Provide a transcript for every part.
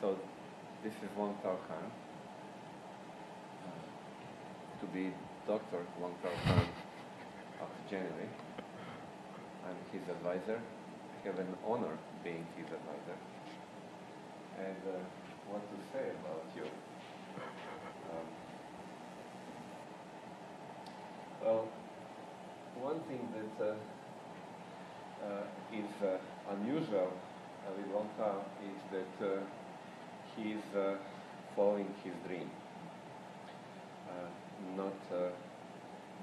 so this is Wang Tao Khan. Uh, to be Dr. Wang Tao Khan of January. I'm his advisor. I have an honor being his advisor. And uh, what to say about you? Um, well, one thing that uh, uh, is uh, unusual uh, with Wang Tao is that he is uh, following his dream, uh, not uh,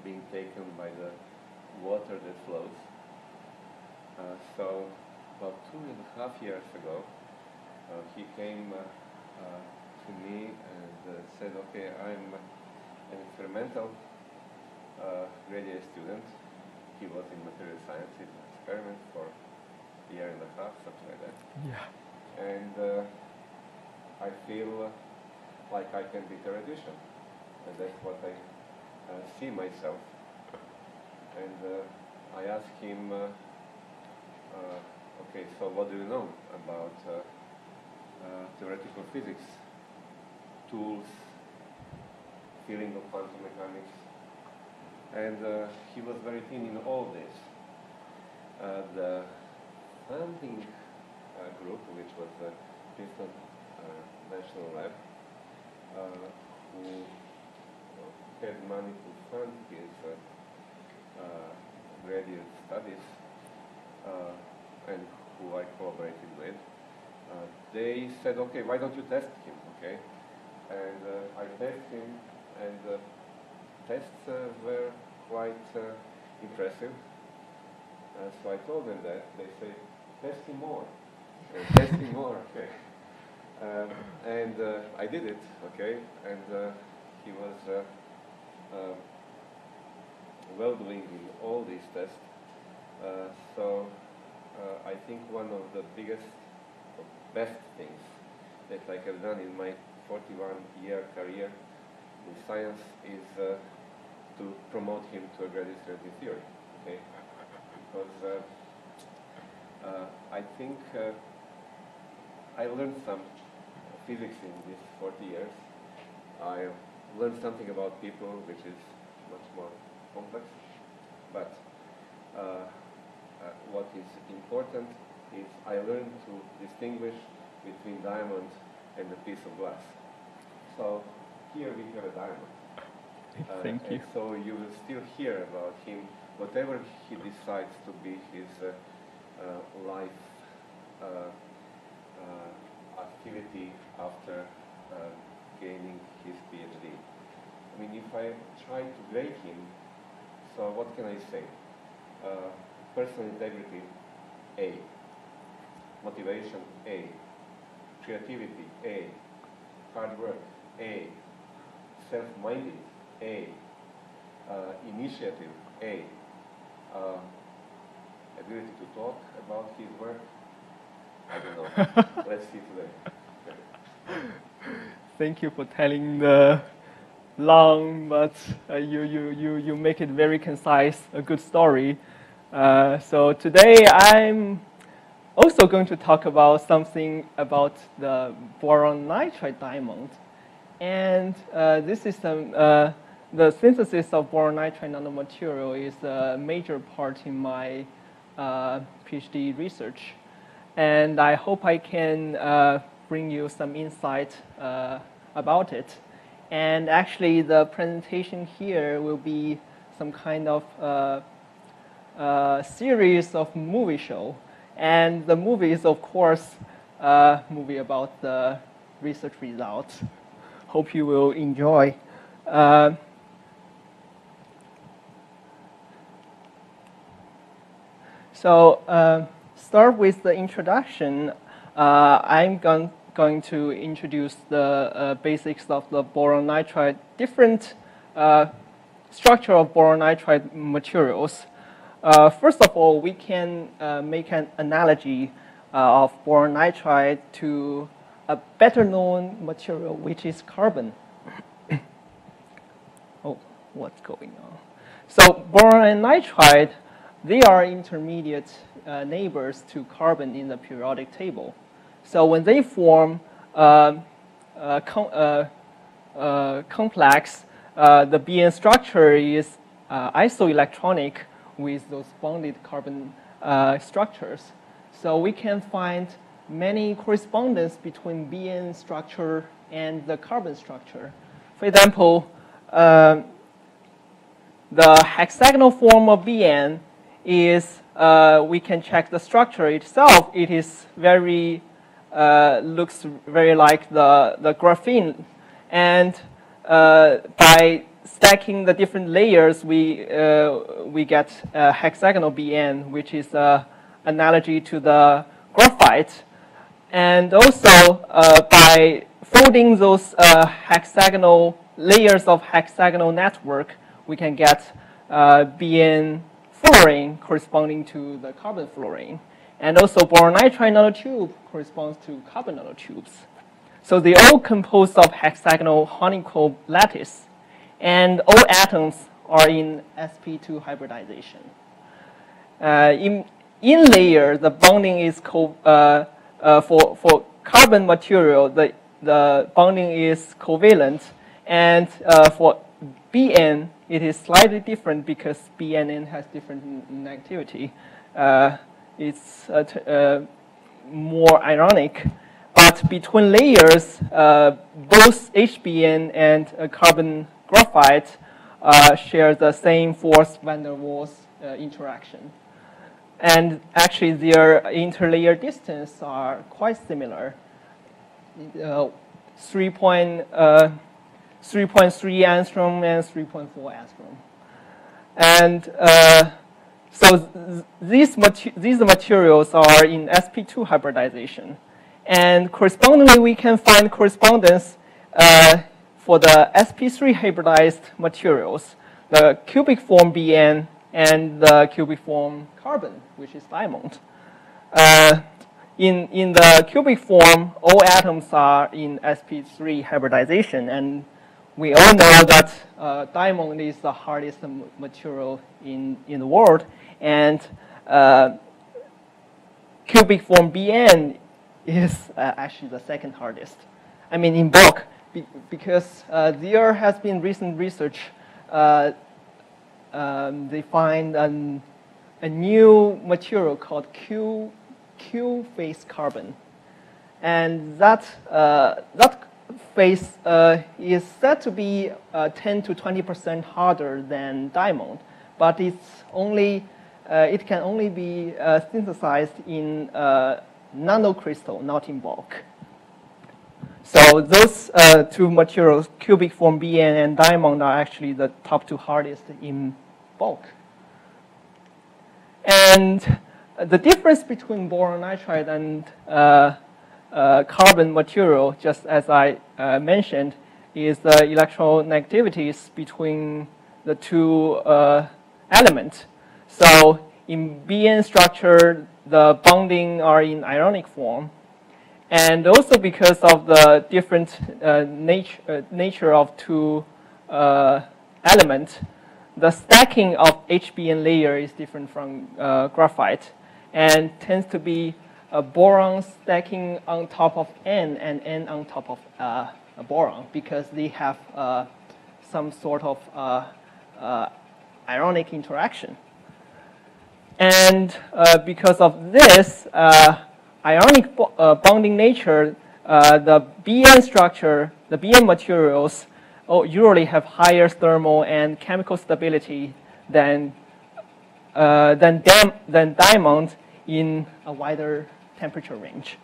being taken by the water that flows. Uh, so, about two and a half years ago, uh, he came uh, uh, to me and uh, said, "Okay, I'm an experimental uh, graduate student. He was in material sciences experiment for a year and a half, something like that. Yeah. And uh, I feel like I can be theoretician. And that's what I uh, see myself. And uh, I ask him, uh, uh, okay, so what do you know about uh, uh, theoretical physics, tools, feeling of quantum mechanics? And he was very keen in all this. The funding group, which was the Princeton National Lab, uh, who uh, had money to fund his uh, graduate studies, and who I collaborated with, they said, okay, why don't you test him, okay? And I tested him, and uh, tests were quite impressive. Uh, so I told them that. They say, test him more. Uh, test him more, okay. Um, and uh, I did it, okay. And uh, he was uh, uh, well doing in all these tests. Uh, so uh, I think one of the biggest, best things that I have done in my 41 year career in science is to promote him to a graduate student in theory. Okay? Because I think I learned some physics in these 40 years. I learned something about people which is much more complex. But uh, uh, what is important is I learned to distinguish between diamond and a piece of glass. So here we have a diamond. Uh, Thank you. So you will still hear about him, whatever he decides to be his uh, uh, life uh, uh, activity after uh, gaining his PhD. I mean, if I try to grade him, so what can I say? Uh, personal integrity, A. Motivation, A. Creativity, A. Hard work, A. Self-minded, A. Uh, initiative, A. Uh, ability to talk about his work, I. Let's see today. Thank you for telling the long, but uh, you, you, you, you make it very concise, a good story. Uh, so today I'm also going to talk about something about the boron nitride diamond. And uh, this is the, uh, the synthesis of boron nitride nanomaterial is a major part in my uh, PhD research. And I hope I can uh, bring you some insight uh, about it. And actually, the presentation here will be some kind of uh, uh, series of movie show. And the movie is, of course, a movie about the research results. Hope you will enjoy. Uh, so, uh, start with the introduction. Uh, I'm going, going to introduce the uh, basics of the boron nitride, different uh, structure of boron nitride materials. Uh, first of all, we can uh, make an analogy uh, of boron nitride to a better known material, which is carbon. oh, what's going on? So boron and nitride, they are intermediate uh, neighbors to carbon in the periodic table. So when they form um, uh, com uh, uh, complex, uh, the BN structure is isoelectronic with those bonded carbon structures. So we can find many correspondence between BN structure and the carbon structure. For example, uh, the hexagonal form of BN is, uh, we can check the structure itself. It is very, uh, looks very like the, the graphene. And uh, by stacking the different layers, we, uh, we get hexagonal BN, which is an analogy to the graphite. And also, uh, by folding those uh, hexagonal layers of hexagonal network, we can get BN fullerene corresponding to the carbon fullerene. And also boron nitride nanotube corresponds to carbon nanotubes. So they all compose of hexagonal honeycomb lattice. And all atoms are in sp2 hybridization. Uh, in, in layer, the bonding is uh, uh, for, for carbon material, the, the bonding is covalent. And uh, for BN, it is slightly different because BNN has different negativity. Uh, it's uh, uh, more ionic. But between layers, uh, both HBN and carbon graphite share the same force van der Waals interaction. And actually, their interlayer distance are quite similar. Uh, 3.3 uh, angstrom and 3.4 angstrom. And uh, so th these, these materials are in sp2 hybridization. And correspondingly, we can find correspondence uh, for the sp3 hybridized materials, the cubic form BN and the cubic form carbon, which is diamond. Uh, in, in the cubic form, all atoms are in sp3 hybridization, and we all know that uh, diamond is the hardest material in, in the world, and uh, cubic form BN is uh, actually the second hardest. I mean, in bulk, be because uh, there has been recent research uh, um, they find an, a new material called Q, Q phase carbon. And that, uh, that phase uh, is said to be uh, 10 to 20% harder than diamond, but it's only, uh, it can only be uh, synthesized in uh, nanocrystal, not in bulk. So those two materials, cubic form BN and diamond, are actually the top two hardest in bulk. And the difference between boron nitride and carbon material, just as I uh, mentioned, is the electronegativities between the two uh, elements. So in BN structure, the bonding are in ionic form, and also because of the different uh, nature, uh, nature of two uh, elements, the stacking of HBN layer is different from uh, graphite and tends to be a boron stacking on top of N and N on top of uh, a boron because they have uh, some sort of ionic interaction. And because of this, ionic uh, bonding nature, uh, the BN structure, the BN materials oh, usually have higher thermal and chemical stability than, uh, than, than diamond in a wider temperature range.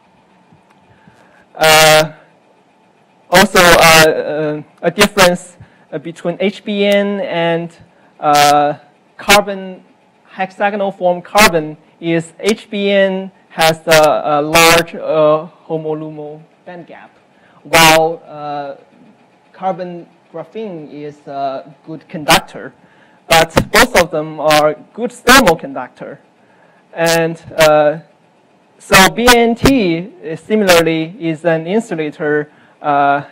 Uh, also, uh, a difference between HBN and carbon hexagonal form carbon is HBN has a, a large uh, HOMO-LUMO band gap, while uh, carbon graphene is a good conductor. But both of them are good thermal conductor. And uh, so BNT similarly is an insulator uh,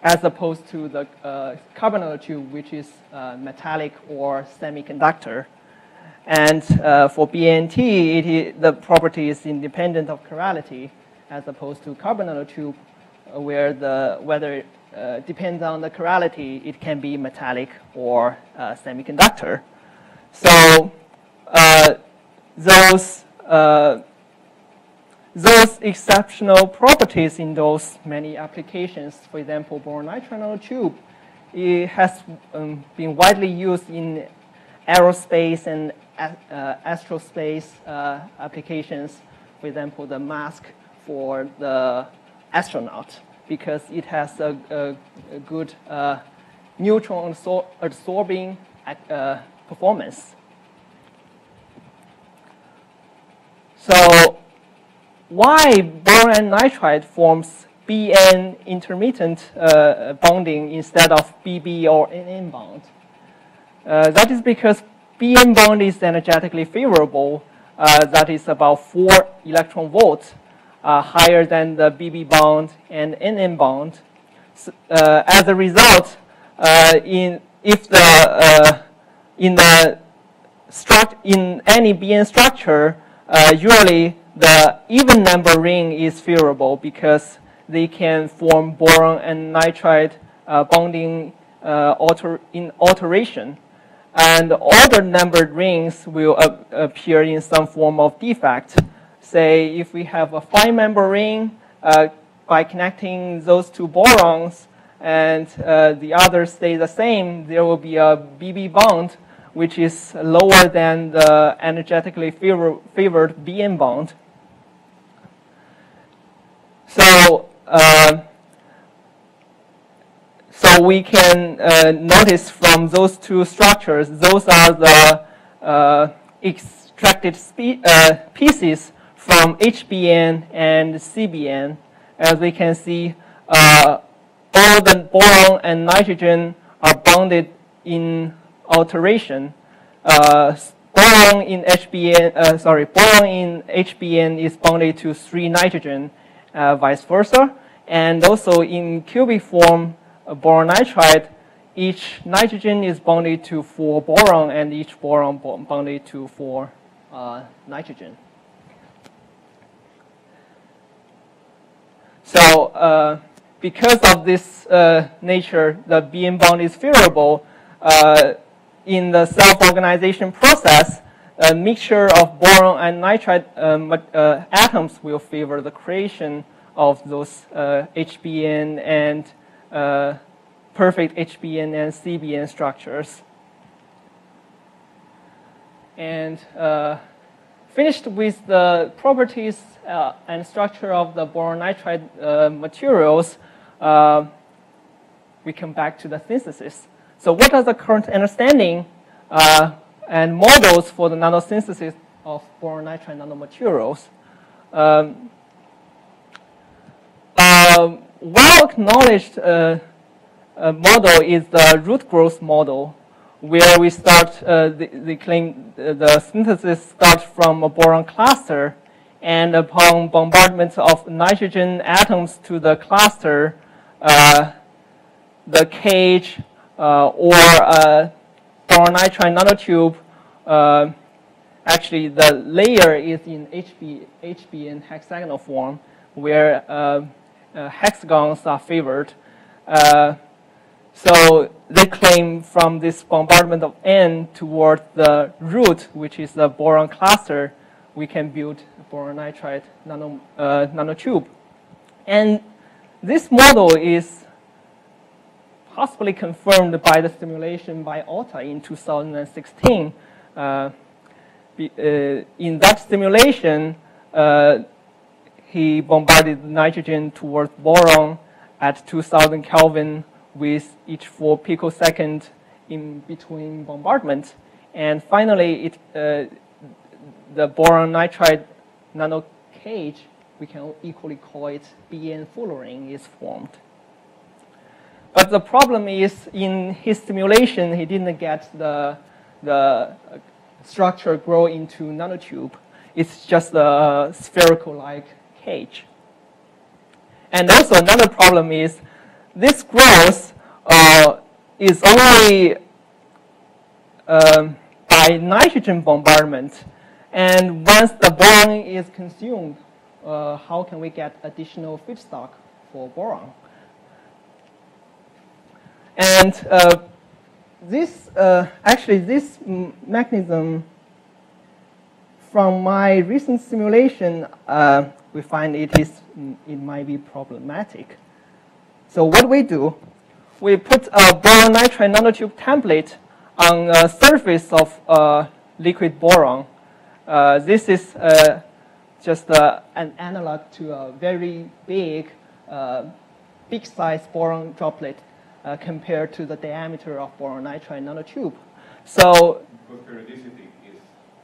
as opposed to the uh, carbon nanotube, which is uh, metallic or semiconductor. And uh, for BNT, the property is independent of chirality. as opposed to carbon nanotube, uh, where the whether uh, depends on the chirality, it can be metallic or semiconductor. So those uh, those exceptional properties in those many applications, for example, boron nitride nanotube, it has um, been widely used in aerospace and uh, astrospace uh, applications. For example, the mask for the astronaut, because it has a, a, a good uh, neutron absor absorbing uh, performance. So why boron nitride forms BN intermittent uh, bonding instead of BB or NN bond. Uh, that is because BN bond is energetically favorable. Uh, that is about 4 electron volts uh, higher than the BB bond and NN bond. So, uh, as a result, uh, in if the in the struct in any BN structure, usually the even number ring is favorable because they can form boron and nitride uh, bonding uh, alter in alteration. And other numbered rings will uh, appear in some form of defect. Say if we have a five member ring, uh, by connecting those two borons and uh, the others stay the same, there will be a BB bond which is lower than the energetically favor favored BN bond. So, uh, so we can uh, notice from those two structures, those are the uh, extracted uh, pieces from HBN and CBN. As we can see, uh, all the boron and nitrogen are bonded in alteration. Uh, boron in HBN, sorry, boron in HBN is bonded to three nitrogen, uh, vice versa. And also in cubic form, uh, boron nitride, each nitrogen is bonded to four boron and each boron bonded to four uh, nitrogen. So uh, because of this uh, nature, the BN bond is favorable. In the self-organization process, a mixture of boron and nitride um, uh, atoms will favor the creation of those uh, HBN and uh, perfect HBN and CBN structures. And uh, finished with the properties uh, and structure of the boron nitride uh, materials, we come back to the synthesis. So what are the current understanding and models for the nanosynthesis of boron nitride nanomaterials. Um, uh, well-acknowledged uh, uh, model is the root growth model, where we start, uh, the, the, claim the synthesis starts from a boron cluster, and upon bombardment of nitrogen atoms to the cluster, uh, the cage uh, or boron nitride nanotube, uh, actually the layer is in HB, HB in hexagonal form, where uh, uh, hexagons are favored. Uh, so they claim from this bombardment of N toward the root, which is the boron cluster, we can build boron nitride nano, uh, nanotube. And this model is possibly confirmed by the simulation by Alta in 2016. Uh, be, uh, in that simulation, uh, he bombarded nitrogen towards boron at 2000 Kelvin with each 4 picosecond in between bombardment. And finally, it, uh, the boron nitride nano cage, we can equally call it BN fullerene, is formed. But the problem is in his simulation, he didn't get the, the structure grow into nanotube. It's just a spherical-like cage. And also another problem is this growth uh, is only um, by nitrogen bombardment. And once the boron is consumed, uh, how can we get additional feedstock for boron. And uh, this, uh, actually, this mechanism, from my recent simulation, uh, we find it is, it might be problematic. So what we do, we put a boron nitride nanotube template on a surface of uh, liquid boron. Uh, this is uh, just an analog to a very big, big size boron droplet uh, compared to the diameter of boron nitride nanotube. So, periodicity is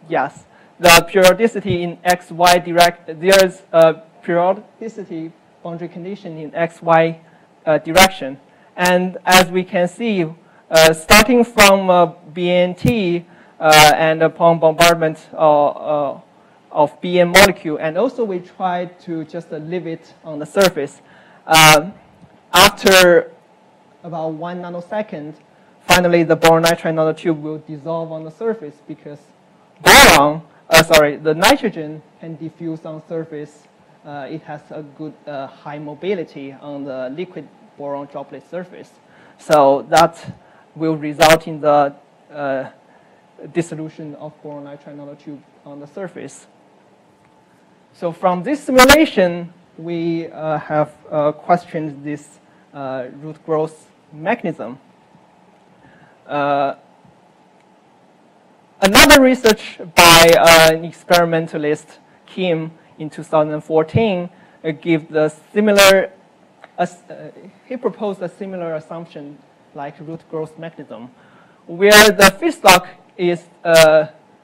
yes, the periodicity in XY direct, there's a periodicity boundary condition in XY uh, direction. And as we can see, uh, starting from uh, BNT uh, and upon bombardment uh, of BN molecule, and also we try to just leave it on the surface. Um, after about one nanosecond, finally the boron nitride nanotube will dissolve on the surface because boron, uh, sorry, the nitrogen can diffuse on surface. Uh, it has a good uh, high mobility on the liquid boron droplet surface. So that will result in the uh, dissolution of boron nitride nanotube on the surface. So from this simulation, we uh, have uh, questioned this root growth mechanism. Uh, another research by uh, an experimentalist, Kim, in 2014, uh, gave the similar, he proposed a similar assumption like root growth mechanism, where the feedstock is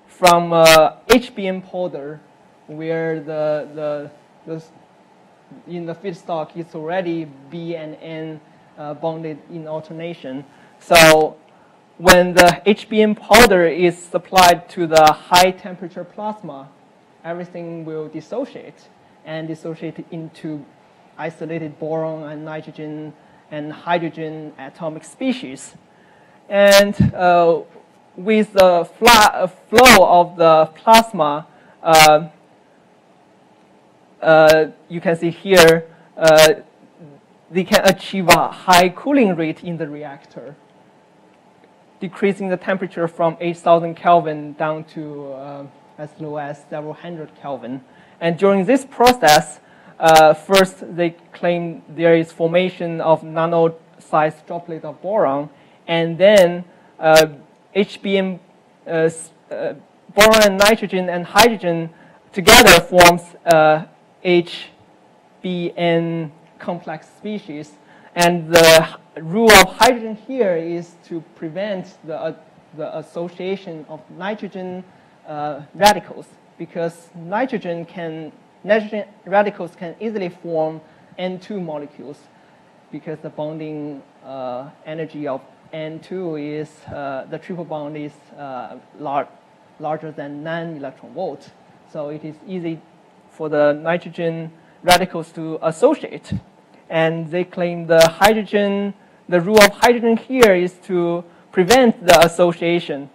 from HBN powder where the, the, the in the feedstock is already B and N uh, bonded in alternation. So when the HBN powder is supplied to the high temperature plasma, everything will dissociate and dissociate into isolated boron and nitrogen and hydrogen atomic species. And uh, with the flow of the plasma, uh, uh, you can see here, uh, they can achieve a high cooling rate in the reactor, decreasing the temperature from 8,000 Kelvin down to uh, as low as several hundred Kelvin. And during this process, uh, first they claim there is formation of nano-sized droplet of boron, and then HBM uh, boron and nitrogen and hydrogen together forms HBN complex species. And the rule of hydrogen here is to prevent the, uh, the association of nitrogen uh, radicals because nitrogen can, nitrogen radicals can easily form N2 molecules because the bonding uh, energy of N2 is, uh, the triple bond is uh, lar larger than 9 electron volt. So it is easy for the nitrogen radicals to associate. And they claim the hydrogen, the rule of hydrogen here is to prevent the association.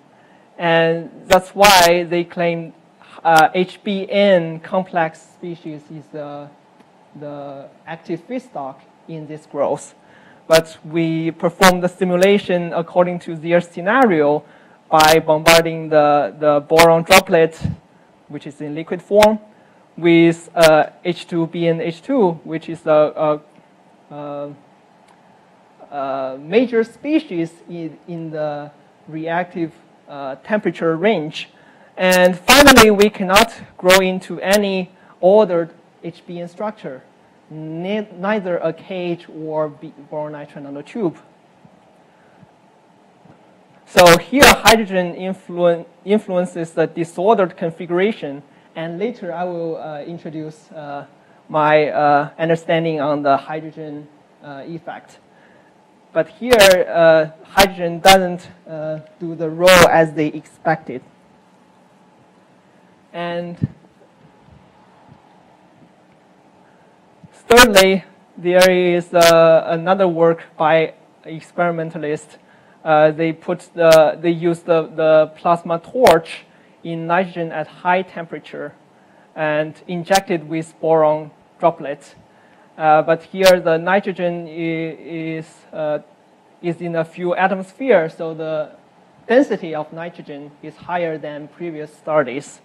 And that's why they claim uh, HBN complex species is the, the active feedstock in this growth. But we perform the simulation according to their scenario by bombarding the, the boron droplet, which is in liquid form, with uh, H2B and H2, which is a, a, a, a major species in, in the reactive uh, temperature range. And finally, we cannot grow into any ordered HBN structure, neither a cage or boron nitride nanotube. So here, hydrogen influ influences the disordered configuration and later I will uh, introduce uh, my uh, understanding on the hydrogen effect. But here, hydrogen doesn't do the role as they expected. And thirdly, there is uh, another work by experimentalists. Uh, they put the they use the, the plasma torch in nitrogen at high temperature. and injected with boron droplets. Uh, but here the nitrogen is, uh, is in a few atmosphere, so the density of nitrogen is higher than previous studies.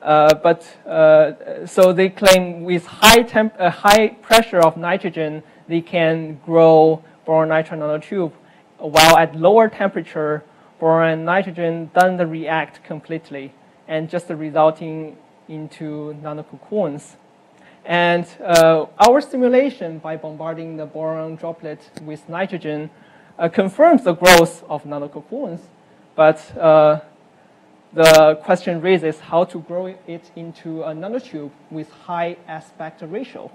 Uh, but uh, so they claim with high temp, uh, high pressure of nitrogen, they can grow boron nitride nanotube, while at lower temperature, boron nitrogen doesn't react completely, and just resulting into nanococoons. And uh, our simulation by bombarding the boron droplet with nitrogen uh, confirms the growth of nanococoons, but uh, the question raises how to grow it into a nanotube with high aspect ratio.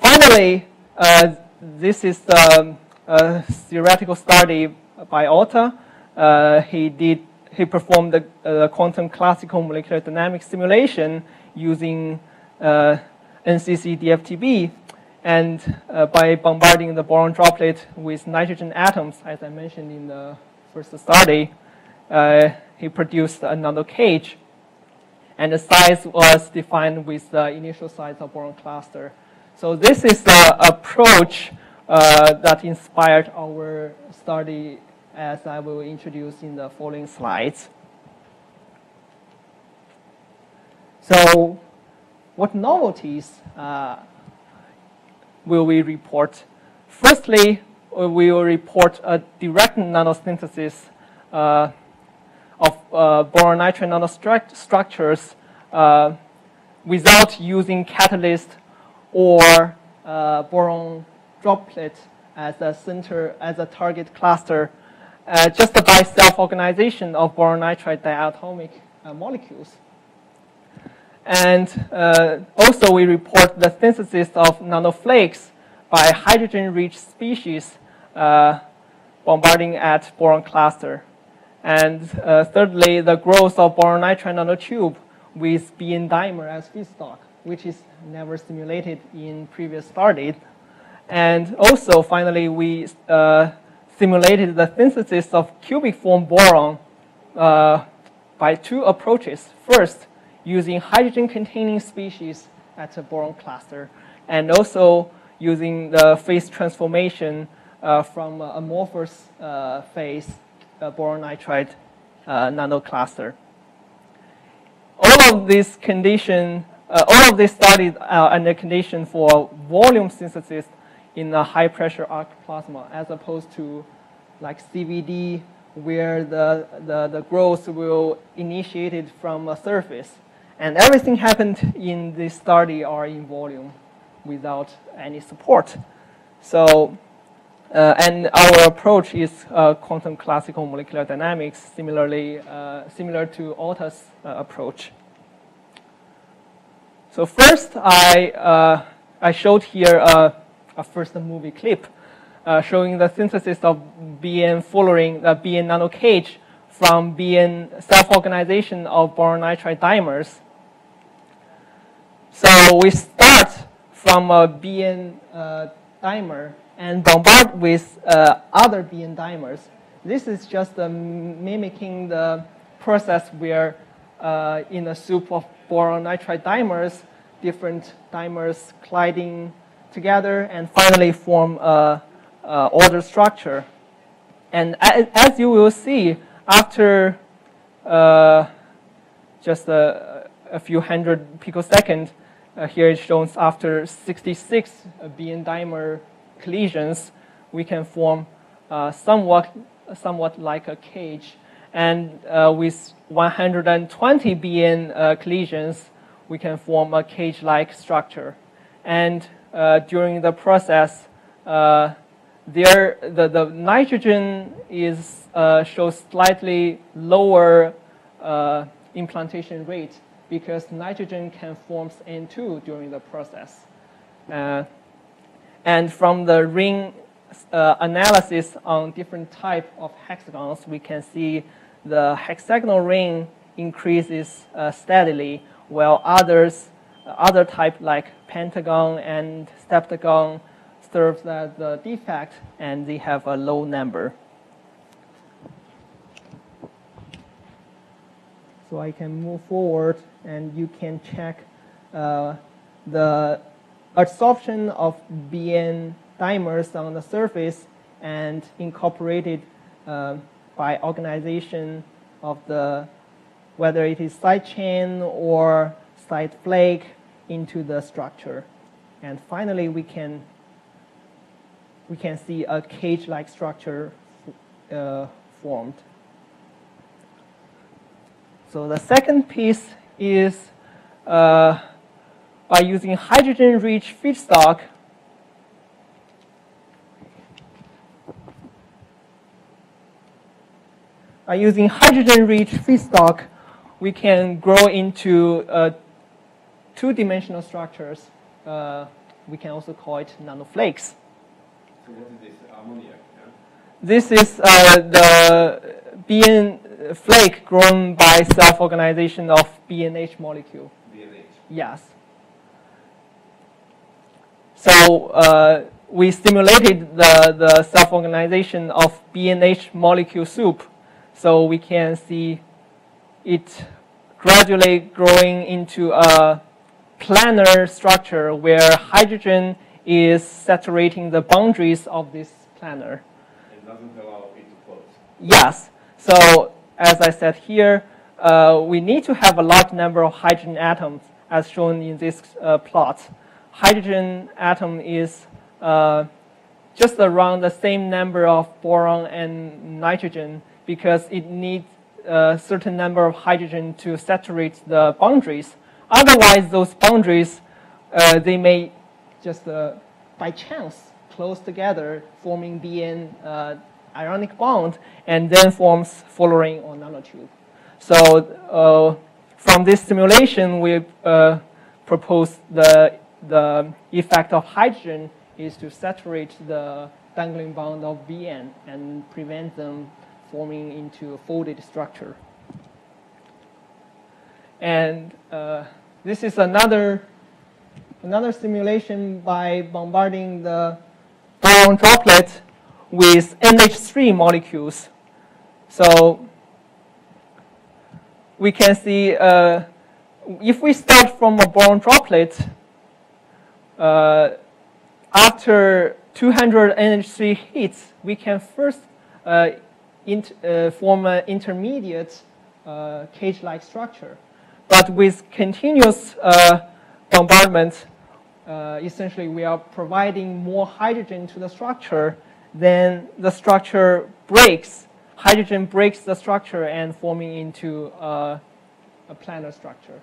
Finally, uh, this is the uh, theoretical study by Alta. Uh, he did he performed the uh, quantum classical molecular dynamics simulation using uh, SCC DFTB and uh, by bombarding the boron droplet with nitrogen atoms, as I mentioned in the first study, uh, he produced another cage. And the size was defined with the initial size of boron cluster. So this is the approach that inspired our study as I will introduce in the following slides. So what novelties uh, will we report? Firstly, we will report a direct nanosynthesis uh, of uh, boron nitride nanostructures uh, without using catalyst or uh, boron droplet as a center, as a target cluster, uh, just by self-organization of boron nitride diatomic uh, molecules. And uh, also we report the synthesis of nanoflakes by hydrogen-rich species uh, bombarding at boron cluster. And uh, thirdly, the growth of boron nitride nanotube with BN dimer as feedstock, which is never simulated in previous studies. And also, finally, we uh, simulated the synthesis of cubic form boron uh, by two approaches. First, using hydrogen-containing species at a boron cluster, and also using the phase transformation uh, from amorphous uh, phase uh, boron nitride uh, nanocluster. All of these condition, uh, all of these studies are under condition for volume synthesis in a high pressure arc plasma as opposed to like CVD where the, the, the growth will initiated from a surface. And everything happened in this study are in volume without any support. So, uh, and our approach is uh, quantum classical molecular dynamics, similarly, uh, similar to Alta's uh, approach. So first, I, uh, I showed here a, first movie clip uh, showing the synthesis of BN following the BN nanocage from BN self-organization of boron nitride dimers. So we start from a BN uh, dimer and bombard with uh, other BN dimers. This is just uh, mimicking the process where uh, in a soup of boron nitride dimers, different dimers colliding together and finally form a uh, order structure. And as, as, you will see, after uh, just a, a, few hundred picoseconds, uh, here it shows after 66 BN dimer collisions, we can form uh, somewhat, somewhat like a cage. And uh, with 120 BN uh, collisions, we can form a cage-like structure. And during the process, there the, the nitrogen is uh, shows slightly lower uh, implantation rate because nitrogen can form N2 during the process. Uh, and from the ring uh, analysis on different type of hexagons, we can see the hexagonal ring increases uh, steadily, while others, other type like pentagon and septagon serves as the defect and they have a low number. So I can move forward and you can check uh, the absorption of BN dimers on the surface and incorporated uh, by organization of the, whether it is side chain or side flake into the structure. And finally, we can, we can see a cage-like structure uh, formed. So the second piece is uh, by using hydrogen-rich feedstock, by using hydrogen-rich feedstock, we can grow into uh, two-dimensional structures. Uh, we can also call it nanoflakes. So what is this ammoniac? Yeah? This is uh, the BN flake grown by self-organization of BNH molecule. BNH. Yes. So uh, we stimulated the, the self-organization of BNH molecule soup. So we can see it gradually growing into a planar structure where hydrogen is saturating the boundaries of this planar. It doesn't allow it to float. Yes. So as I said here, uh, we need to have a large number of hydrogen atoms as shown in this uh, plot. Hydrogen atom is uh, just around the same number of boron and nitrogen because it needs a certain number of hydrogen to saturate the boundaries. Otherwise, those boundaries, uh, they may just uh, by chance close together, forming BN uh, ionic bond, and then forms fullerene or nanotube. So uh, from this simulation, we uh, propose the, the effect of hydrogen is to saturate the dangling bond of BN and prevent them forming into a folded structure. And uh, this is another, another simulation by bombarding the boron droplet with NH3 molecules. So we can see uh, if we start from a boron droplet, uh, after 200 NH3 hits, we can first uh, uh, form an intermediate uh, cage-like structure. But with continuous uh, bombardment, essentially we are providing more hydrogen to the structure, then the structure breaks. Hydrogen breaks the structure and forming into a planar structure.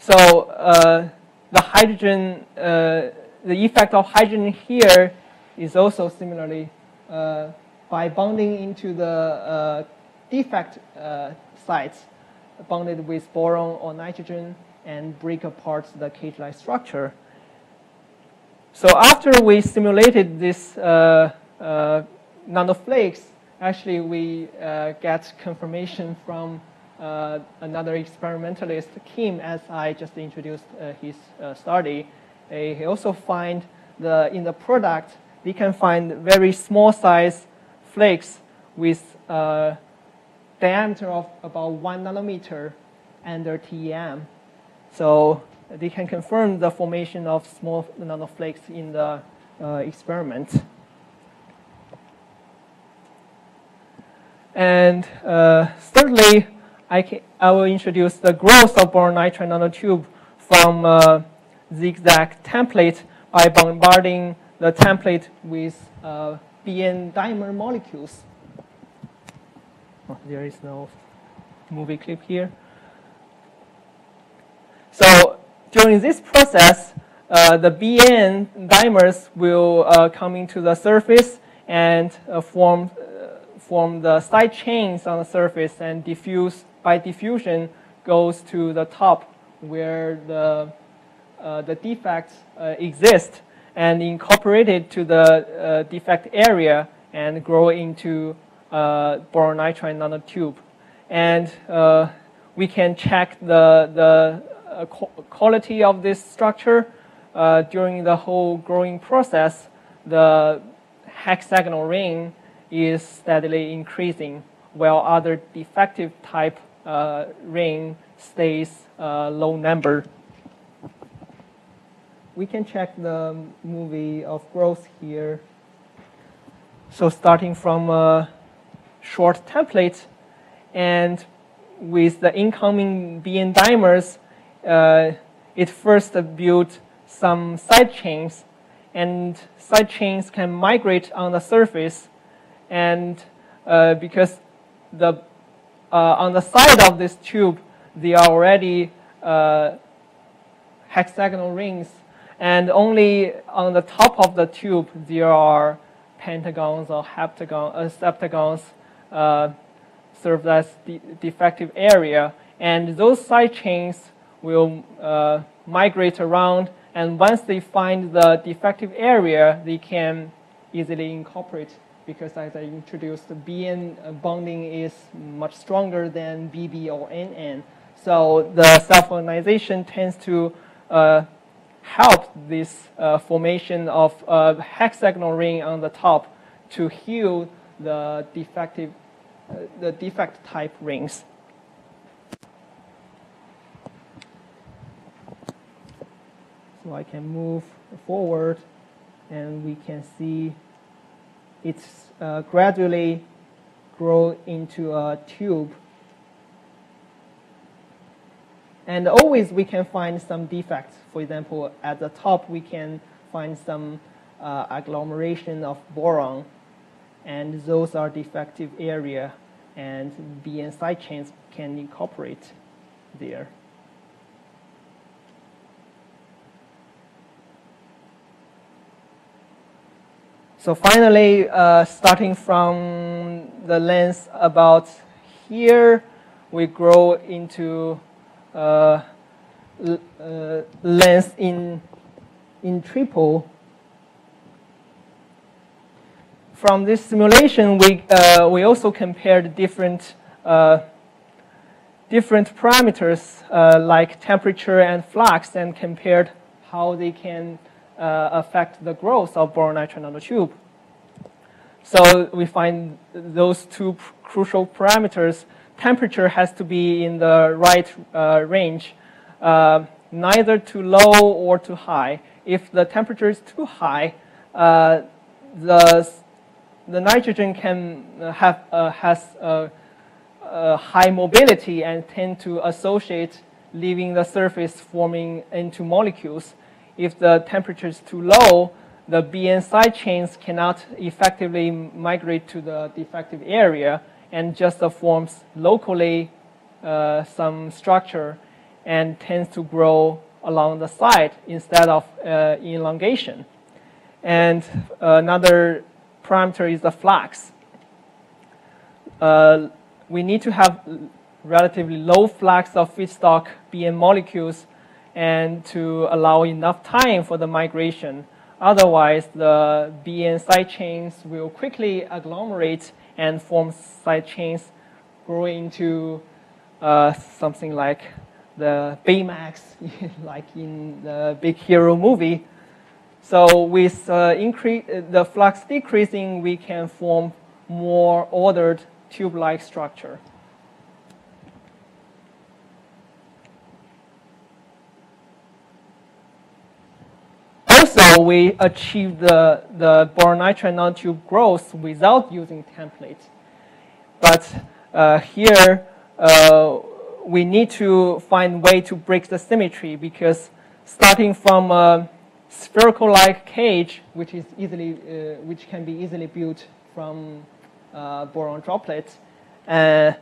So uh, the hydrogen, uh, the effect of hydrogen here is also similarly uh, by bonding into the uh, defect uh, sites bonded with boron or nitrogen and break apart the cage-like structure. So after we simulated this uh, uh, nanoflakes, actually we uh, get confirmation from another experimentalist, Kim, as I just introduced his study. he also find the in the product we can find very small size flakes with diameter of about one nanometer under TEM. So they can confirm the formation of small nanoflakes in the uh, experiment. And uh, thirdly, I, can, I will introduce the growth of boron nitride nanotube from uh, zigzag template by bombarding the template with uh, BN dimer molecules. There is no movie clip here. So during this process, uh, the BN dimers will uh, come into the surface and uh, form, uh, form the side chains on the surface and diffuse by diffusion goes to the top where the, uh, the defects uh, exist and incorporated to the defect area and grow into uh, boron nitride nanotube. And uh, we can check the, the uh, quality of this structure uh, during the whole growing process. The hexagonal ring is steadily increasing while other defective type uh, ring stays uh, low number. We can check the movie of growth here. So starting from a short template and with the incoming BN dimers, uh, it first built some side chains and side chains can migrate on the surface and uh, because the uh, on the side of this tube they are already uh, hexagonal rings and only on the top of the tube there are pentagons or heptagon, uh, septagons uh, served as the defective area and those side chains will uh, migrate around and once they find the defective area, they can easily incorporate because as I introduced, the BN bonding is much stronger than BB or NN. So the self-organization tends to uh, help this uh, formation of a hexagonal ring on the top to heal the defective, the defect type rings. So I can move forward and we can see it's uh, gradually grow into a tube. And always we can find some defects. For example, at the top we can find some uh, agglomeration of boron and those are defective area and BN side chains can incorporate there. So finally, uh, starting from the length about here, we grow into uh, uh, length in, in triple. From this simulation, we, uh, we also compared different, uh, different parameters uh, like temperature and flux and compared how they can uh, affect the growth of boron nitride nanotube. So we find those two crucial parameters. Temperature has to be in the right uh, range, uh, neither too low or too high. If the temperature is too high, uh, the, the nitrogen can have, uh, has a high mobility and tend to associate leaving the surface forming into molecules if the temperature is too low, the BN side chains cannot effectively migrate to the defective area and just forms locally uh, some structure and tends to grow along the side instead of uh, elongation. And another parameter is the flux. Uh, we need to have relatively low flux of feedstock BN molecules and to allow enough time for the migration. Otherwise, the BN side chains will quickly agglomerate and form side chains growing into uh, something like the Baymax, like in the Big Hero movie. So with uh, increase, the flux decreasing, we can form more ordered tube-like structure. also, we achieved the, the boron nitride nanotube growth without using template. But uh, here, uh, we need to find way to break the symmetry because starting from a spherical-like cage, which is easily, uh, which can be easily built from uh, boron droplets, uh,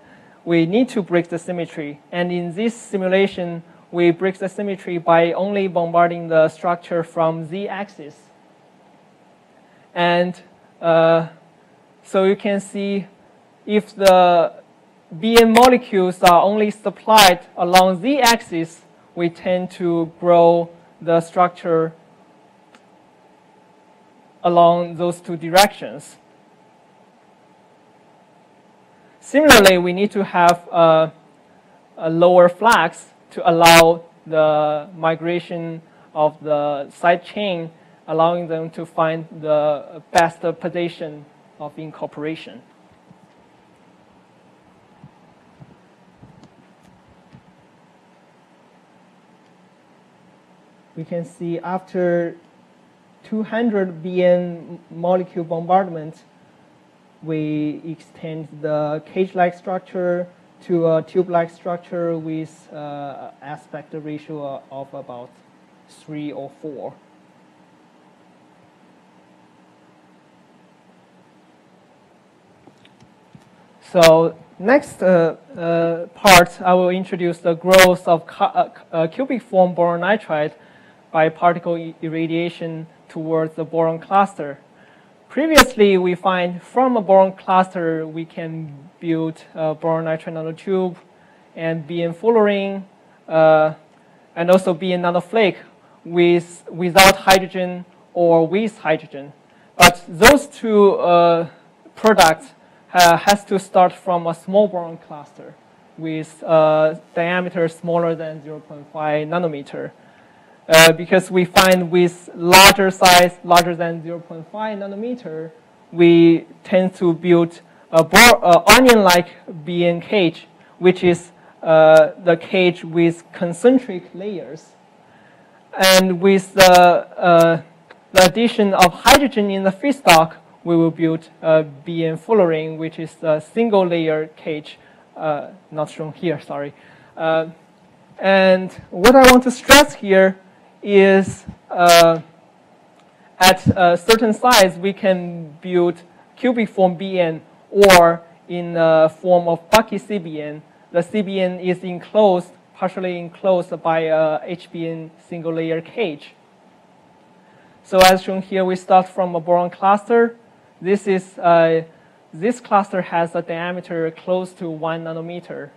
we need to break the symmetry. And in this simulation, we break the symmetry by only bombarding the structure from z-axis. And uh, so you can see if the BN molecules are only supplied along z-axis, we tend to grow the structure along those two directions. Similarly, we need to have a, a lower flux to allow the migration of the side chain, allowing them to find the best position of incorporation. We can see after 200 BN molecule bombardment, we extend the cage-like structure to a tube-like structure with uh, aspect ratio of about 3 or 4. So next uh, uh, part, I will introduce the growth of uh, cubic form boron nitride by particle irradiation towards the boron cluster. Previously, we find from a boron cluster, we can build a boron nitride nanotube and BN fullerene, uh, and also BN nanoflake with, without hydrogen or with hydrogen. But those two uh, products uh, has to start from a small boron cluster with uh, diameter smaller than 0.5 nanometer. Uh, because we find with larger size, larger than 0.5 nanometer, we tend to build a uh, onion-like BN cage, which is uh, the cage with concentric layers. And with the, uh, the addition of hydrogen in the feedstock, we will build a BN fullerene, which is a single layer cage, uh, not shown here, sorry. And what I want to stress here is uh, at a certain size, we can build cubic form BN or in the form of Bucky CBN. The CBN is enclosed, partially enclosed by a HBN single layer cage. So as shown here, we start from a boron cluster this, is, uh, this cluster has a diameter close to one nanometer.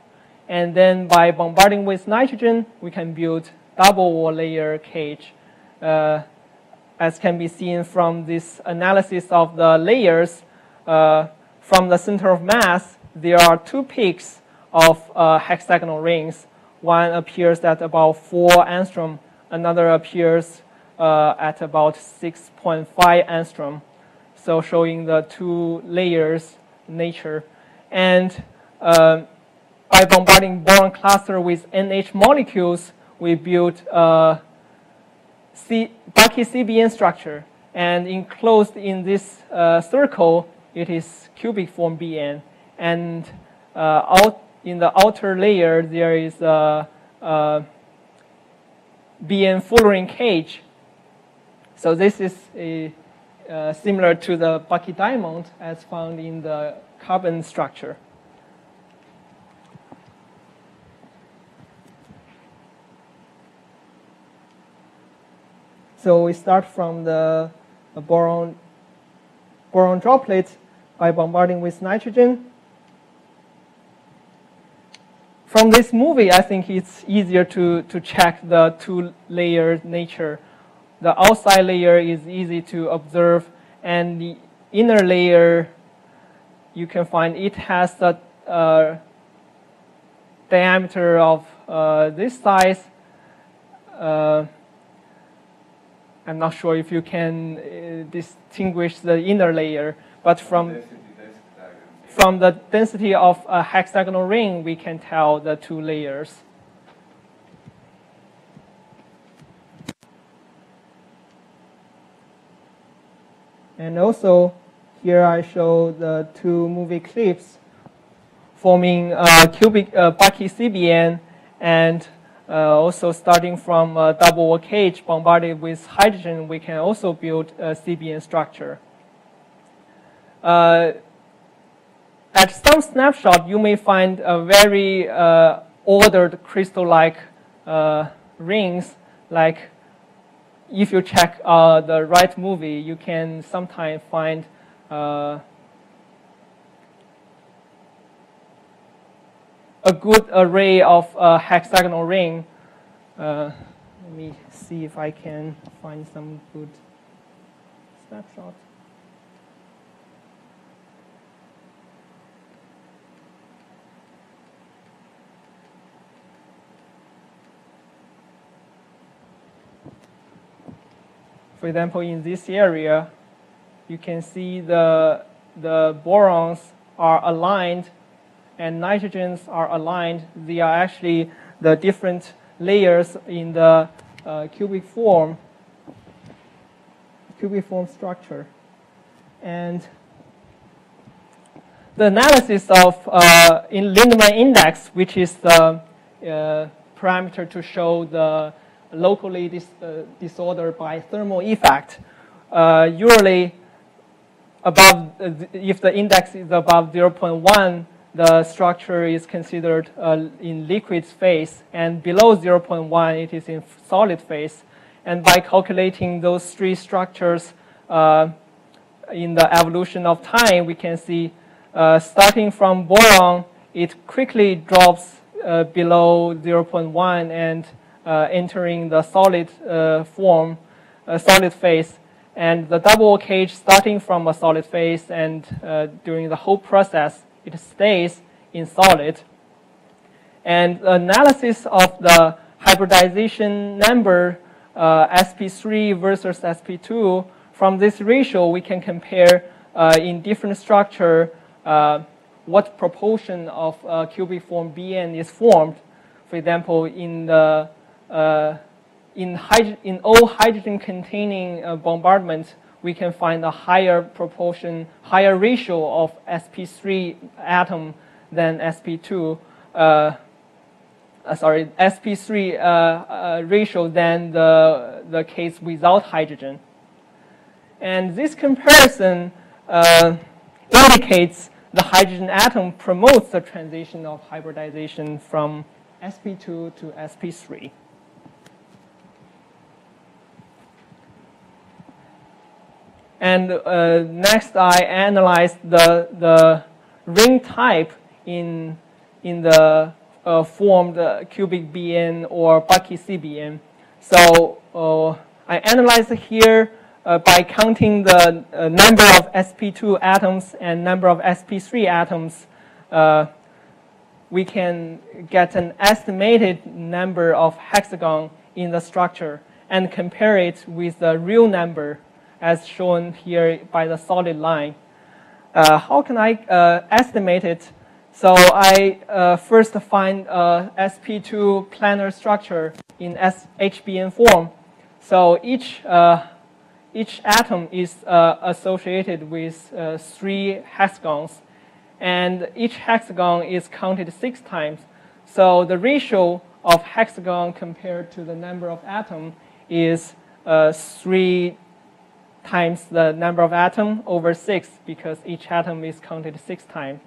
And then by bombarding with nitrogen, we can build double wall layer cage. Uh, as can be seen from this analysis of the layers, uh, from the center of mass, there are two peaks of uh, hexagonal rings. One appears at about 4 angstrom, another appears uh, at about 6.5 angstrom so showing the two layers nature. And uh, by bombarding boron cluster with NH molecules, we built a C Bucky CBN structure. And enclosed in this uh, circle, it is cubic form BN. And uh, out in the outer layer, there is a, a BN fullerene cage. So this is a uh, similar to the Bucky diamond as found in the carbon structure. So we start from the boron, boron droplet by bombarding with nitrogen. From this movie, I think it's easier to, to check the two-layer nature the outside layer is easy to observe, and the inner layer, you can find it has a uh, diameter of uh, this size. Uh, I'm not sure if you can uh, distinguish the inner layer, but from from the density of a hexagonal ring, we can tell the two layers. And also, here I show the two movie clips forming a cubic uh, Bucky CBN and also starting from a double cage bombarded with hydrogen, we can also build a CBN structure. Uh, at some snapshot, you may find a very uh, ordered crystal-like uh, rings like if you check uh, the right movie, you can sometimes find uh, a good array of uh, hexagonal ring. Uh, let me see if I can find some good snapshot. For example, in this area, you can see the, the borons are aligned and nitrogens are aligned. They are actually the different layers in the uh, cubic form, cubic form structure. And the analysis of uh, in Lindemann index, which is the uh, parameter to show the locally dis, uh, disorder by thermal effect, uh, usually above, uh, if the index is above 0.1, the structure is considered uh, in liquid phase, and below 0.1, it is in solid phase. And by calculating those three structures uh, in the evolution of time, we can see uh, starting from boron, it quickly drops uh, below 0.1 and uh, entering the solid uh, form, solid phase. And the double cage starting from a solid phase and during the whole process, it stays in solid. And the analysis of the hybridization number uh, sp3 versus sp2, from this ratio we can compare uh, in different structure uh, what proportion of uh, cubic form Bn is formed. For example, in the uh, in, in all hydrogen containing uh, bombardment, we can find a higher proportion, higher ratio of sp3 atom than sp2. Uh, uh, sorry, sp3 uh, uh, ratio than the, the case without hydrogen. And this comparison uh, indicates the hydrogen atom promotes the transition of hybridization from sp2 to sp3. And uh, next, I analyzed the, the ring type in, in the uh, formed cubic BN or Bucky CBN. So uh, I analyzed here uh, by counting the uh, number of sp2 atoms and number of sp3 atoms. Uh, we can get an estimated number of hexagon in the structure and compare it with the real number as shown here by the solid line. Uh, how can I uh, estimate it? So I uh, first find a sp2 planar structure in HBN form. So each, uh, each atom is uh, associated with uh, three hexagons. And each hexagon is counted six times. So the ratio of hexagon compared to the number of atom is three times the number of atom over 6 because each atom is counted 6 times.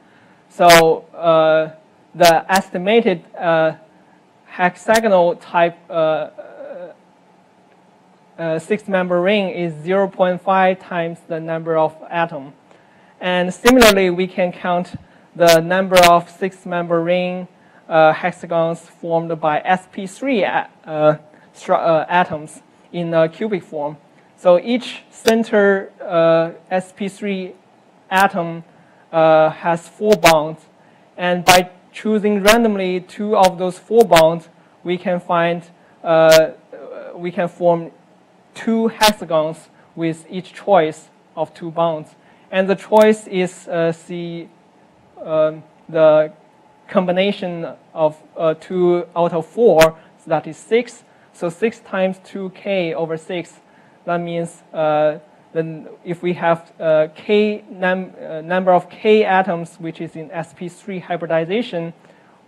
So uh, the estimated uh, hexagonal type uh, uh, uh six-member ring is 0.5 times the number of atom. And similarly, we can count the number of six-member ring uh, hexagons formed by sp3 atoms in a cubic form. So each center uh, sp3 atom uh, has four bonds. And by choosing randomly two of those four bonds, we can find, uh, we can form two hexagons with each choice of two bonds. And the choice is C, um, the combination of uh, two out of four, so that is six. So six times 2k over six that means uh, then if we have uh, k num uh, number of k atoms, which is in sp3 hybridization,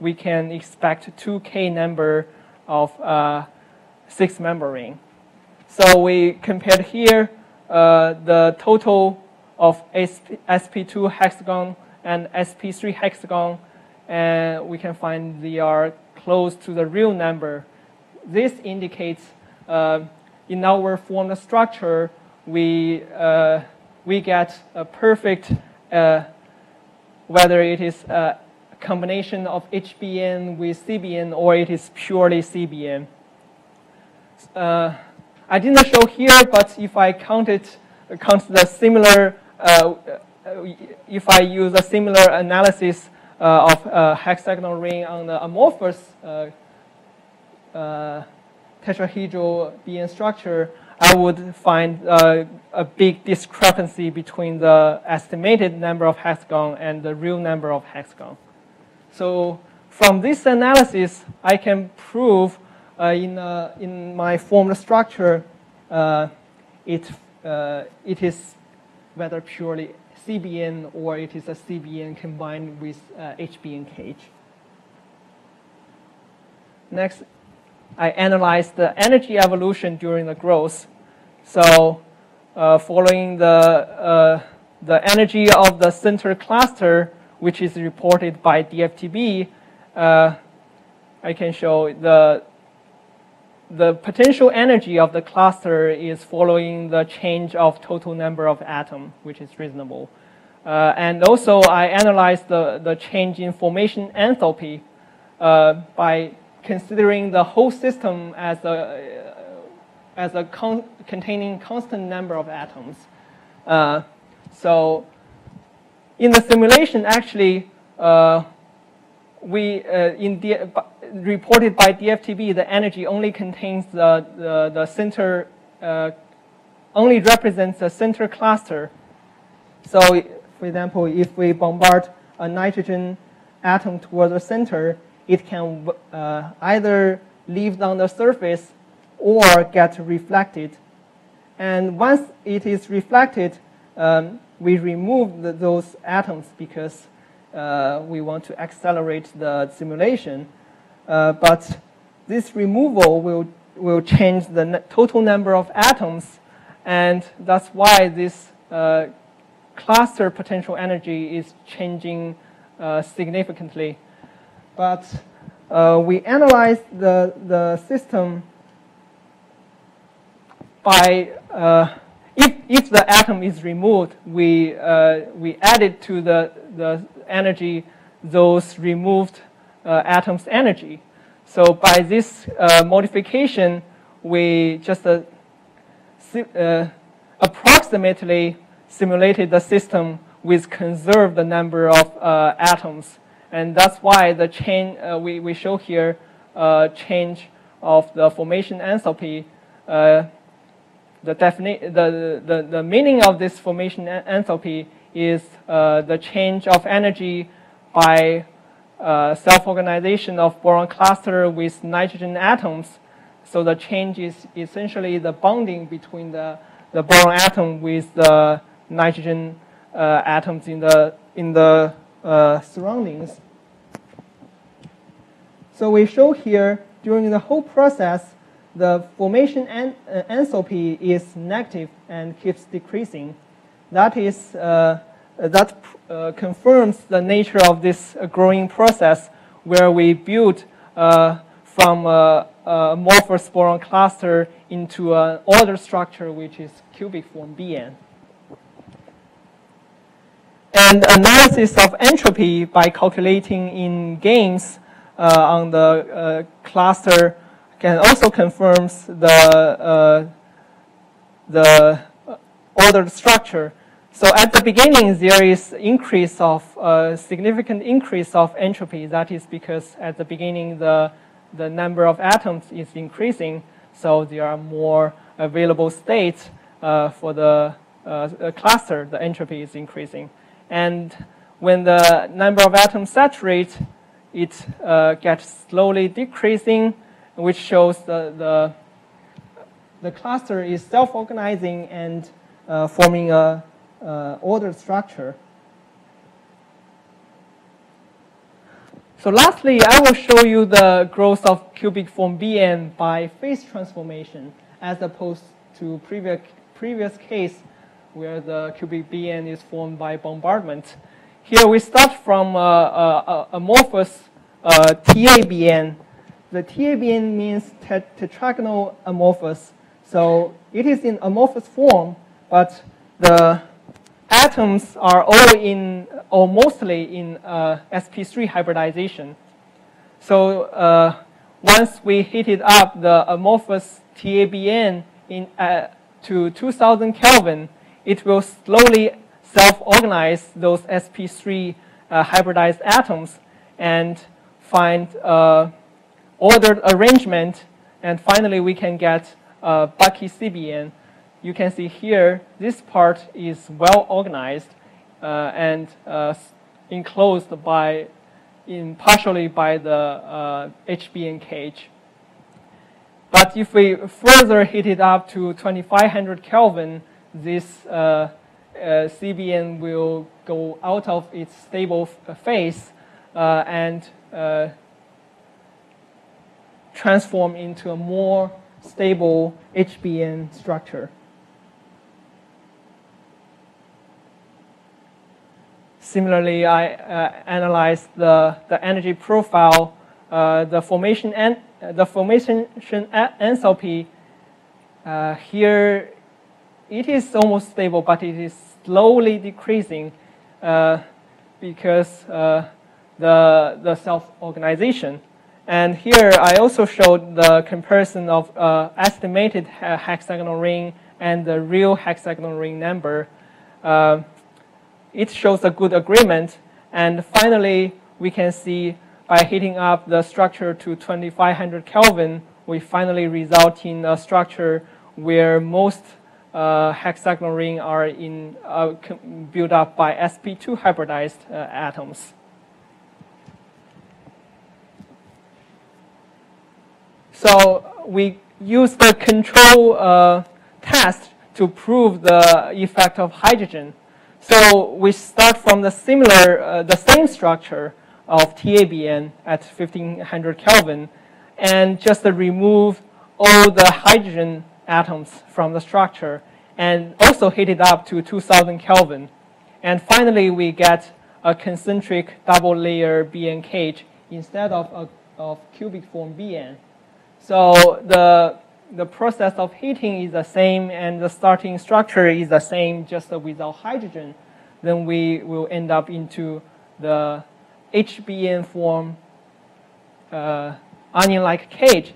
we can expect 2k number of uh, six member ring. So we compared here the total of SP, sp2 hexagon and sp3 hexagon, and we can find they are close to the real number. This indicates uh, in our formed structure, we, uh, we get a perfect, uh, whether it is a combination of HBN with CBN or it is purely CBN. Uh, I didn't show here, but if I count the similar, uh, if I use a similar analysis uh, of hexagonal ring on the amorphous uh, tetrahedral BN structure, I would find uh, a big discrepancy between the estimated number of hexagon and the real number of hexagon. So from this analysis, I can prove uh, in, uh, in my formed structure, uh, it, it is whether purely CBN or it is a CBN combined with HBN cage. Next, I analyzed the energy evolution during the growth. So uh, following the, uh, the energy of the center cluster, which is reported by DFTB, uh, I can show the, the potential energy of the cluster is following the change of total number of atoms, which is reasonable. Uh, and also, I analyzed the, the change in formation enthalpy uh, by considering the whole system as a, as a con containing constant number of atoms. Uh, so in the simulation, actually, uh, we uh, in reported by DFTB, the energy only contains the, the, the center, uh, only represents the center cluster. So, for example, if we bombard a nitrogen atom towards the center, it can uh, either leave on the surface or get reflected. And once it is reflected, um, we remove the, those atoms because uh, we want to accelerate the simulation. Uh, but this removal will, will change the total number of atoms, and that's why this uh, cluster potential energy is changing uh, significantly but uh, we analyzed the, the system by, uh, if, if the atom is removed, we, uh, we added to the, the energy those removed uh, atoms' energy. So by this uh, modification, we just uh, approximately simulated the system with conserved the number of atoms and that's why the change uh, we, we show here uh, change of the formation enthalpy. Uh, the, the, the, the meaning of this formation enthalpy is uh, the change of energy by uh, self-organization of boron cluster with nitrogen atoms. So the change is essentially the bonding between the, the boron atom with the nitrogen uh, atoms in the, in the uh, surroundings. So we show here during the whole process, the formation en uh, enthalpy is negative and keeps decreasing. That is uh, that uh, confirms the nature of this uh, growing process where we build uh, from a, a amorphous boron cluster into an ordered structure which is cubic form BN. And analysis of entropy by calculating in games uh, on the uh, cluster can also confirms the uh, the ordered structure. So at the beginning, there is increase of uh, significant increase of entropy. That is because at the beginning, the, the number of atoms is increasing. So there are more available states uh, for the uh, cluster. The entropy is increasing. And when the number of atoms saturate, it uh, gets slowly decreasing, which shows the, the, the cluster is self-organizing and uh, forming a uh, ordered structure. So lastly, I will show you the growth of cubic form BN by phase transformation as opposed to previous, previous case where the cubic BN is formed by bombardment. Here we start from uh, uh, amorphous uh, TABN. The TABN means tet tetragonal amorphous. So it is in amorphous form, but the atoms are all in, or mostly in uh, sp3 hybridization. So uh, once we heated up, the amorphous TABN in, uh, to 2000 Kelvin, it will slowly self-organize those sp3 uh, hybridized atoms and find uh, ordered arrangement, and finally we can get uh, Bucky CBN. You can see here, this part is well organized uh, and uh, enclosed by, in partially by the HBN uh, cage. but if we further heat it up to 2500 Kelvin, this uh, uh, CBN will go out of its stable phase uh, and uh, transform into a more stable HBN structure. Similarly, I uh, analyzed the, the energy profile, uh, the formation and the formation enthalpy. Uh, here, it is almost stable, but it is slowly decreasing uh, because uh, the the self-organization. And here, I also showed the comparison of uh, estimated hexagonal ring and the real hexagonal ring number it shows a good agreement. And finally, we can see by heating up the structure to 2500 Kelvin, we finally result in a structure where most uh, hexagonal ring are in, uh, built up by sp2 hybridized uh, atoms. So we use the control uh, test to prove the effect of hydrogen. So we start from the similar, uh, the same structure of TABN at 1500 Kelvin and just remove all the hydrogen atoms from the structure and also heat it up to 2000 Kelvin. And finally, we get a concentric double layer BN cage instead of, a, of cubic form BN. So the the process of heating is the same and the starting structure is the same just without hydrogen, then we will end up into the HBN form uh, onion-like cage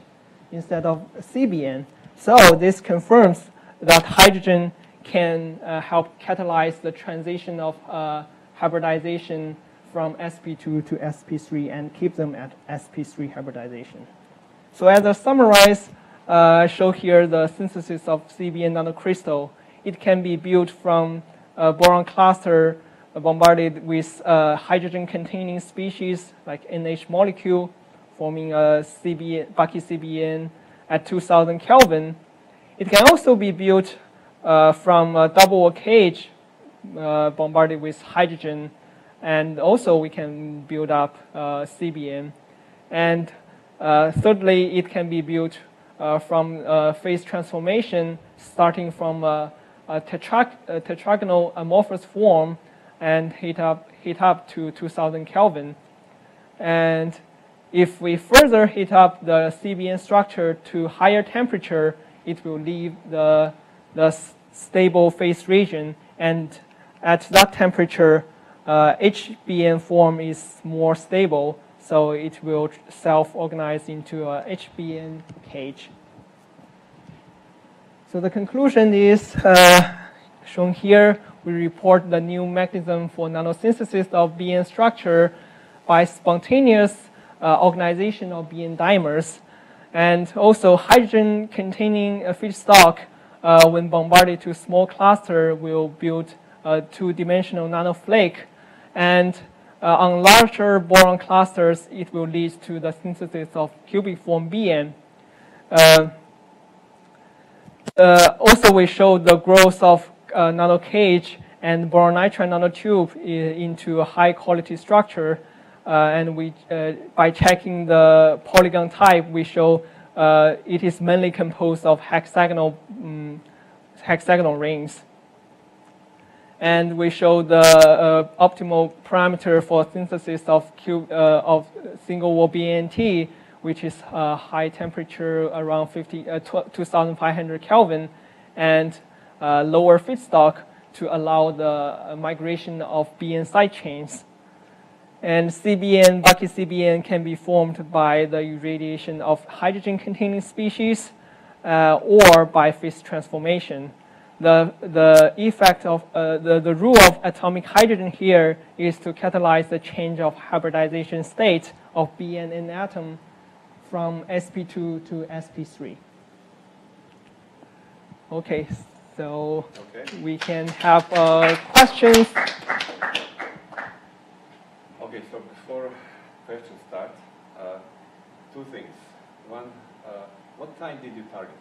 instead of CBN. So this confirms that hydrogen can uh, help catalyze the transition of uh, hybridization from sp2 to sp3 and keep them at sp3 hybridization. So as a summarize, uh, show here the synthesis of CBN nanocrystal. It can be built from a boron cluster bombarded with uh, hydrogen-containing species like NH molecule, forming a CBN, Bucky CBN at 2000 Kelvin. It can also be built uh, from a double cage uh, bombarded with hydrogen, and also we can build up uh, CBN. And uh, thirdly, it can be built uh, from uh, phase transformation starting from a, a, tetra a, tetragonal amorphous form and heat up, heat up to 2000 Kelvin. And if we further heat up the CBN structure to higher temperature, it will leave the, the stable phase region. And at that temperature, uh, HBN form is more stable so it will self-organize into a HBN cage. So the conclusion is uh, shown here. We report the new mechanism for nanosynthesis of BN structure by spontaneous organization of BN dimers. And also hydrogen-containing feedstock, uh, when bombarded to small cluster, will build a two-dimensional nanoflake. And uh, on larger boron clusters, it will lead to the synthesis of cubic form BN. Uh, uh, also, we showed the growth of uh, nanocage and boron nitride nanotube into a high quality structure. Uh, and we, uh, by checking the polygon type, we show it is mainly composed of hexagonal, um, hexagonal rings and we show the uh, optimal parameter for synthesis of, cube, uh, of single wall BNT, which is uh, high temperature around 50, uh, 2500 Kelvin, and uh, lower feedstock to allow the uh, migration of BN side chains. And CBN, Bucky CBN can be formed by the irradiation of hydrogen-containing species or by phase transformation the, the effect of uh, the, the rule of atomic hydrogen here is to catalyze the change of hybridization state of BN in atom from sp2 to sp3. Okay, so okay. we can have uh, questions. Okay, so before questions start, uh, two things. One, uh, what time did you target?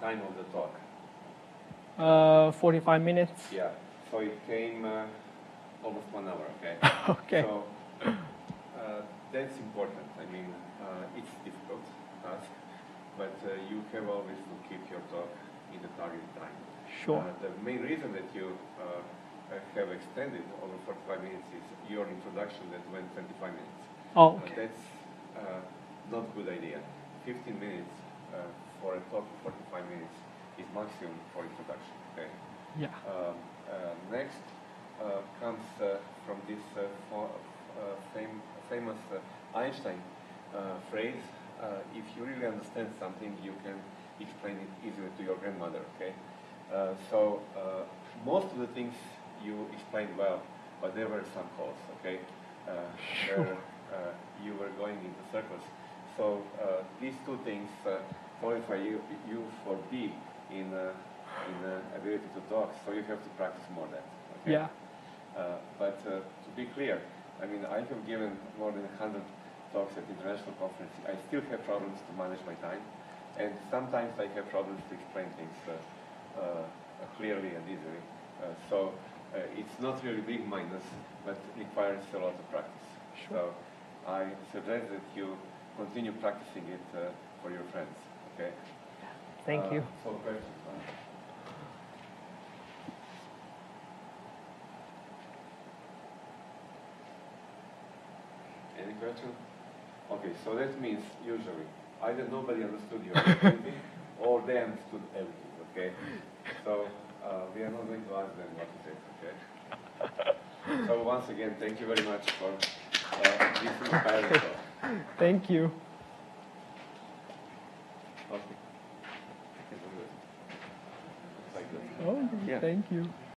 Time of the talk. Uh, 45 minutes. Yeah. So it came uh, almost one hour. Okay. Okay. So uh, that's important. I mean, uh, it's difficult task, but uh, you have always to keep your talk in the target time. Sure. Uh, the main reason that you uh, have extended over 45 minutes is your introduction that went 25 minutes. Oh, okay. that's uh, not good idea. 15 minutes uh, for a talk of 45 minutes is maximum for introduction. Okay. Yeah. Um, uh, next uh, comes uh, from this uh, uh, fam- famous uh, Einstein uh, phrase: uh, "If you really understand something, you can explain it easily to your grandmother." Okay. Uh, so uh, most of the things you explained well, but there were some holes. Okay. Uh, Sure. where uh, you were going into circles. So uh, these two things uh, qualify you, you for B in uh, in uh, ability to talk. So you have to practice more that. Okay? Yeah. Uh, but uh, to be clear, I mean I have given more than 100 talks at international conferences. I still have problems to manage my time, and sometimes I have problems to explain things uh, uh, clearly and easily. Uh, so it's not really big minus, but requires a lot of practice. Sure. So I suggest that you continue practicing it uh, for your friends. Okay. Thank Uh, you. So questions. Any question? Okay, so that means usually either nobody understood your or they understood everything. Okay. So uh, we are not going to ask them what to it is. Okay. So once again, thank you very much for uh, this inspiring talk. Thank you. Okay. I can do it. Like. Oh, Yeah. thank you.